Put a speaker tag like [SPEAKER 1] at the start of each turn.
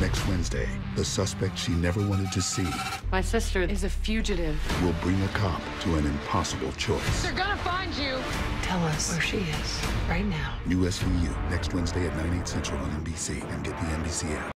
[SPEAKER 1] Next Wednesday, the suspect she never wanted to see
[SPEAKER 2] My sister is a fugitive.
[SPEAKER 1] will bring a cop to an impossible choice.
[SPEAKER 2] They're gonna find you. Tell us where she is right now.
[SPEAKER 1] New SVU, next Wednesday at 9, 8 central on NBC and get the NBC app.